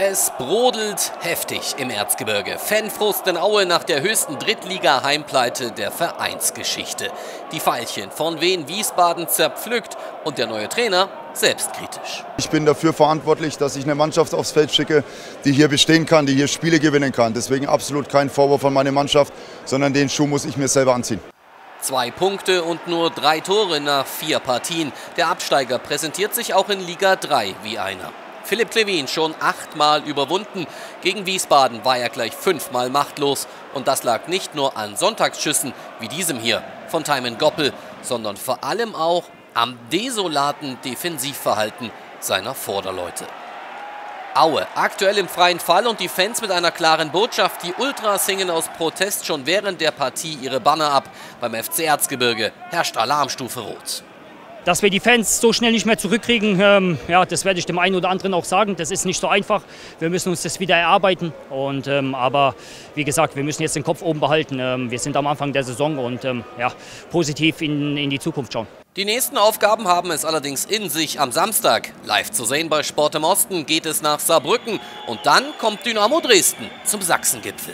Es brodelt heftig im Erzgebirge. Fanfrust in Aue nach der höchsten Drittliga-Heimpleite der Vereinsgeschichte. Die Veilchen von Wien Wiesbaden zerpflückt und der neue Trainer selbstkritisch. Ich bin dafür verantwortlich, dass ich eine Mannschaft aufs Feld schicke, die hier bestehen kann, die hier Spiele gewinnen kann. Deswegen absolut kein Vorwurf an meine Mannschaft, sondern den Schuh muss ich mir selber anziehen. Zwei Punkte und nur drei Tore nach vier Partien. Der Absteiger präsentiert sich auch in Liga 3 wie einer. Philipp Klevin schon achtmal überwunden. Gegen Wiesbaden war er gleich fünfmal machtlos. Und das lag nicht nur an Sonntagsschüssen wie diesem hier von Timon Goppel, sondern vor allem auch am desolaten Defensivverhalten seiner Vorderleute. Aue, aktuell im freien Fall und die Fans mit einer klaren Botschaft. Die Ultras singen aus Protest schon während der Partie ihre Banner ab. Beim FC Erzgebirge herrscht Alarmstufe Rot. Dass wir die Fans so schnell nicht mehr zurückkriegen, ähm, ja, das werde ich dem einen oder anderen auch sagen. Das ist nicht so einfach. Wir müssen uns das wieder erarbeiten. Und, ähm, aber wie gesagt, wir müssen jetzt den Kopf oben behalten. Ähm, wir sind am Anfang der Saison und ähm, ja, positiv in, in die Zukunft schauen. Die nächsten Aufgaben haben es allerdings in sich am Samstag. Live zu sehen bei Sport im Osten geht es nach Saarbrücken und dann kommt Dynamo Dresden zum Sachsengipfel.